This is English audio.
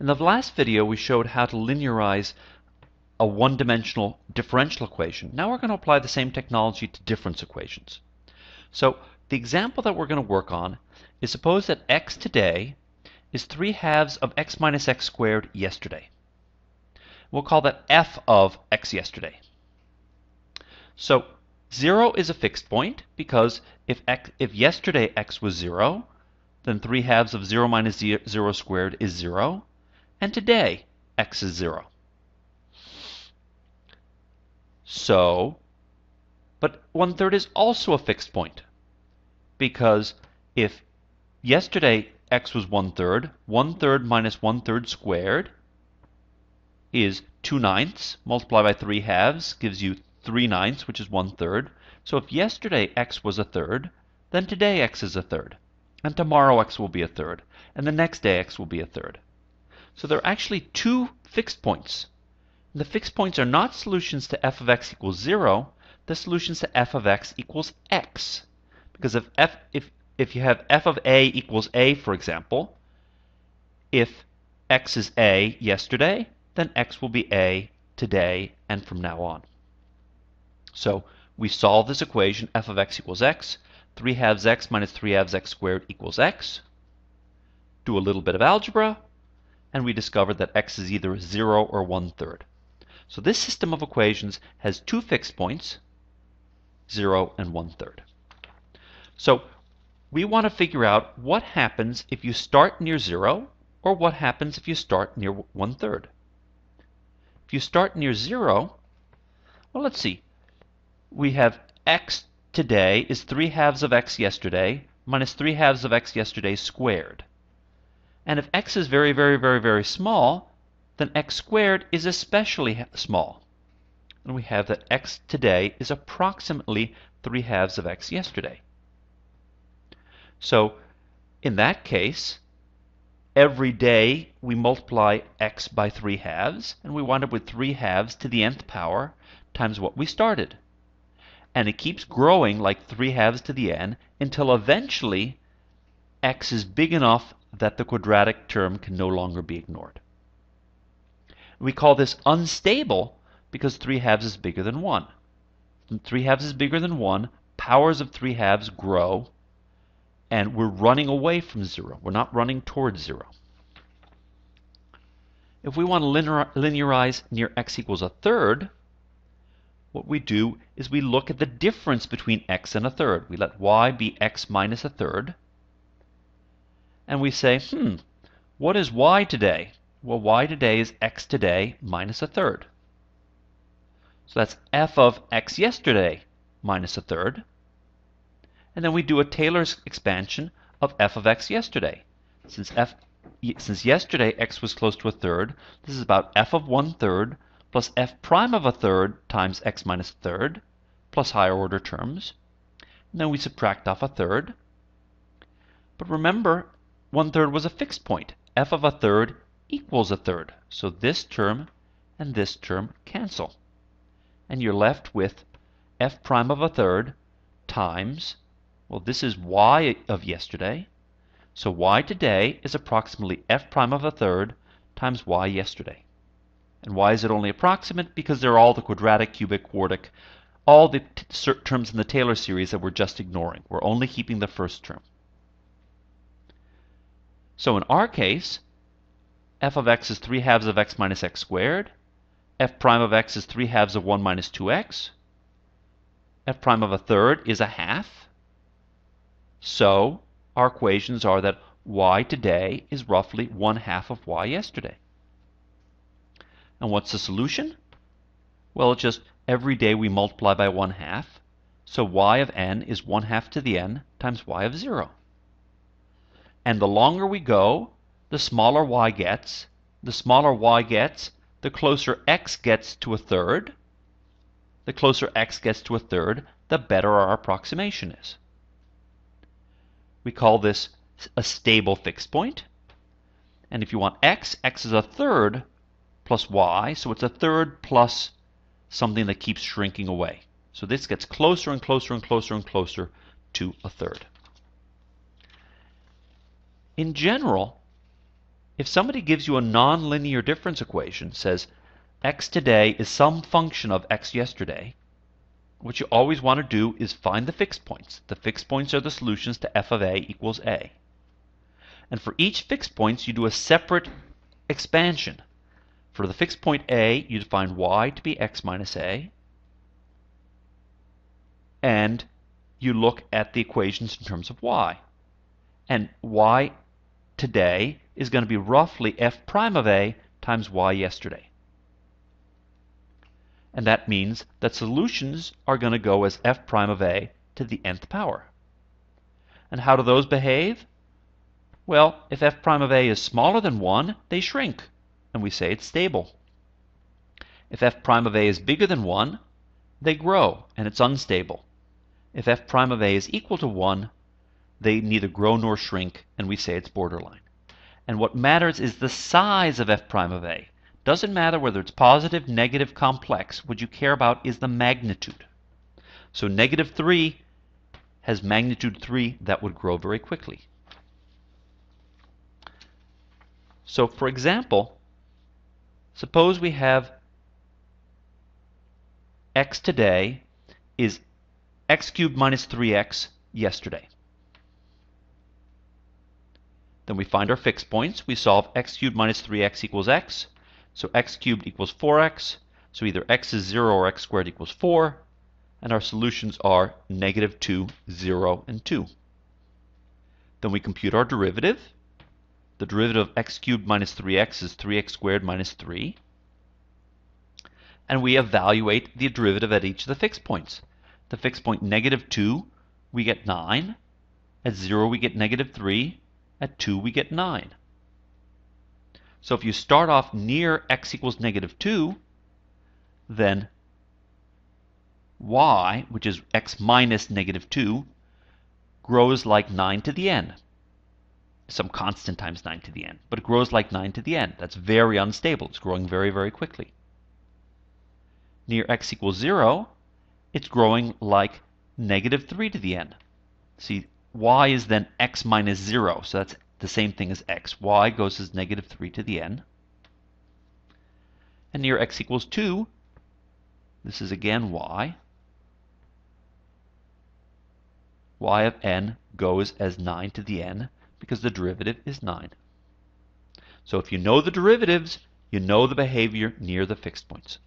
In the last video, we showed how to linearize a one-dimensional differential equation. Now we're going to apply the same technology to difference equations. So the example that we're going to work on is suppose that x today is 3 halves of x minus x squared yesterday. We'll call that f of x yesterday. So 0 is a fixed point because if, x, if yesterday x was 0, then 3 halves of 0 minus 0 squared is 0, and today x is 0. So, but one third is also a fixed point because if yesterday x was one third, one third minus one third squared is two ninths multiplied by three halves gives you three ninths, which is one third. So if yesterday x was a third, then today x is a third. And tomorrow x will be a third. And the next day x will be a third. So there are actually two fixed points the fixed points are not solutions to f of x equals 0, the solutions to f of x equals x. Because if f if if you have f of a equals a, for example, if x is a yesterday, then x will be a today and from now on. So we solve this equation, f of x equals x, 3 halves x minus 3 halves x squared equals x. Do a little bit of algebra, and we discover that x is either 0 or 1 third. So this system of equations has two fixed points, 0 and 1 third. So we want to figure out what happens if you start near 0 or what happens if you start near 1 third. If you start near 0, well, let's see. We have x today is 3 halves of x yesterday minus 3 halves of x yesterday squared. And if x is very, very, very, very small, then x squared is especially small. And we have that x today is approximately 3 halves of x yesterday. So in that case, every day we multiply x by 3 halves, and we wind up with 3 halves to the nth power times what we started. And it keeps growing like 3 halves to the n until eventually x is big enough that the quadratic term can no longer be ignored. We call this unstable because 3 halves is bigger than 1. When 3 halves is bigger than 1, powers of 3 halves grow, and we're running away from 0. We're not running towards 0. If we want to linearize near x equals a third, what we do is we look at the difference between x and a third. We let y be x minus a third, and we say, hmm, what is y today? Well, y today is x today minus a third. So that's f of x yesterday minus a third. And then we do a Taylor's expansion of f of x yesterday. Since f since yesterday x was close to a third, this is about f of one third plus f prime of a third times x minus a third plus higher order terms. And then we subtract off a third. But remember, one third was a fixed point. f of a third equals a third. So this term and this term cancel. And you're left with f prime of a third times, well, this is y of yesterday. So y today is approximately f prime of a third times y yesterday. And why is it only approximate? Because they're all the quadratic, cubic, quartic, all the terms in the Taylor series that we're just ignoring. We're only keeping the first term. So in our case, f of x is 3 halves of x minus x squared. f prime of x is 3 halves of 1 minus 2x. f prime of a third is a half. So our equations are that y today is roughly 1 half of y yesterday. And what's the solution? Well, it's just every day we multiply by 1 half. So y of n is 1 half to the n times y of 0. And the longer we go, the smaller y gets. The smaller y gets, the closer x gets to a third. The closer x gets to a third, the better our approximation is. We call this a stable fixed point. And if you want x, x is a third plus y, so it's a third plus something that keeps shrinking away. So this gets closer and closer and closer and closer to a third. In general, if somebody gives you a nonlinear difference equation, says x today is some function of x yesterday, what you always want to do is find the fixed points. The fixed points are the solutions to f of a equals a. And for each fixed point, you do a separate expansion. For the fixed point a, you define y to be x minus a, and you look at the equations in terms of y. And y today is going to be roughly f prime of a times y yesterday. And that means that solutions are going to go as f prime of a to the nth power. And how do those behave? Well, if f prime of a is smaller than 1, they shrink, and we say it's stable. If f prime of a is bigger than 1, they grow, and it's unstable. If f prime of a is equal to 1, they neither grow nor shrink, and we say it's borderline. And what matters is the size of f prime of a. Doesn't matter whether it's positive, negative, complex. What you care about is the magnitude. So negative 3 has magnitude 3 that would grow very quickly. So for example, suppose we have x today is x cubed minus 3x yesterday. Then we find our fixed points. We solve x cubed minus 3x equals x. So x cubed equals 4x. So either x is 0 or x squared equals 4. And our solutions are negative 2, 0, and 2. Then we compute our derivative. The derivative of x cubed minus 3x is 3x squared minus 3. And we evaluate the derivative at each of the fixed points. The fixed point negative 2, we get 9. At 0, we get negative 3. At 2, we get 9. So if you start off near x equals negative 2, then y, which is x minus negative 2, grows like 9 to the n. Some constant times 9 to the n. But it grows like 9 to the n. That's very unstable. It's growing very, very quickly. Near x equals 0, it's growing like negative 3 to the n. See, y is then x minus 0, so that's the same thing as x. y goes as negative 3 to the n. And near x equals 2, this is again y. y of n goes as 9 to the n because the derivative is 9. So if you know the derivatives, you know the behavior near the fixed points.